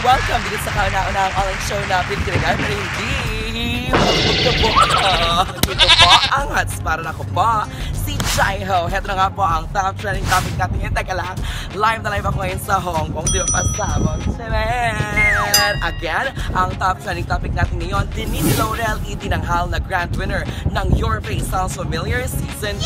welcome. Dito sa kauna-unahang online show na pinagkinagal pero hindi. Ito po, ito po ang hats para na ko po si Jaiho. Heto na nga po ang top trending topic natin ngayon. Teka lang, live na live ako ngayon sa Hong Kong. Di ba pasabog? Charan! Again, ang top trending topic natin ngayon, Denise Laurel itinanghal na grand winner ng Your Face Sounds Familiar Season 2.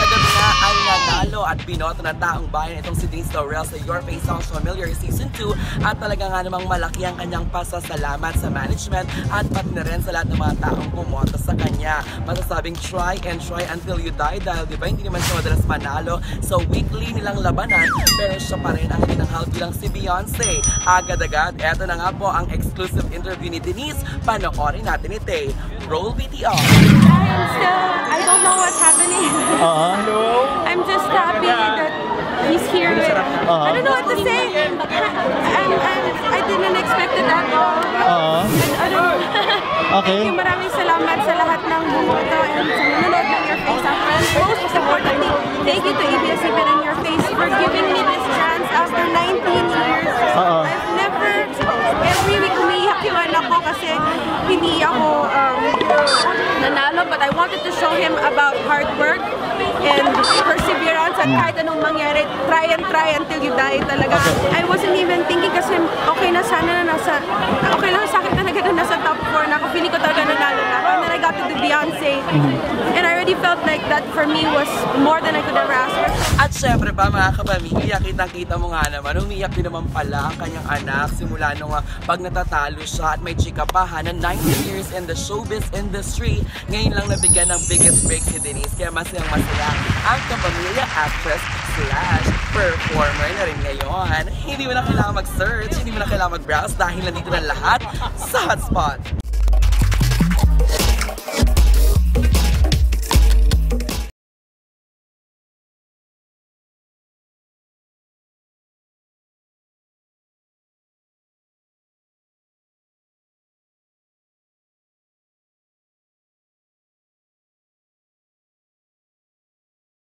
Kagabi nga ay nanalo at binoto ng taong bayan itong si Denise Laurel sa Your Face Sounds Familiar Season 2 at talaga nga namang malaki ang kanyang pasasalamat sa management at pati na rin sa lahat ng mga taong pumoto sa kanya. Masasabing try and try until you die dahil di ba hindi naman siya madalas manalo sa weekly nilang labanan pero siya pa rin ang itinanghal bilang si Beyonce. Agad-agad, eto na nga po ang exclusive interview ni Denise. Panoorin natin ite. Roll VTR. I'm still, I don't know what's happening. Uh-huh. I'm just happy that he's here. I don't know what to say. I'm, I Okay. Yung maraming salamat sa lahat ng bumoto and sa nanonood ng Your Face After. And most importantly, thank you to ABS-CBN and Your Face for giving me this chance after 19 years. Oo. I've never, every week umiiyak yung anak ko kasi hindi ako um, nanalo but I wanted to show him about hard work and perseverance at kahit anong mangyari, try and try until you die talaga. I wasn't even thinking kasi okay na sana na nasa, okay lang sa akin talaga na nasa top 4 na ako. Feeling ko talaga nanalo na ako. And then I got to do Beyonce and I already felt like that for me was more than I could ever ask for. At syempre pa mga kapamilya, kitang-kita mo nga naman, umiyak din naman pala ang kanyang anak simula nung ah, pag natatalo siya at may chika pa ha, na 19 years in the showbiz industry. Ngayon lang nabigyan ng biggest break si Denise, kaya masayang masaya ang kapamilya actress slash performer na rin ngayon. Hindi mo na kailangan mag-search, hindi mo na kailangan mag-browse dahil nandito na lahat sa hotspot.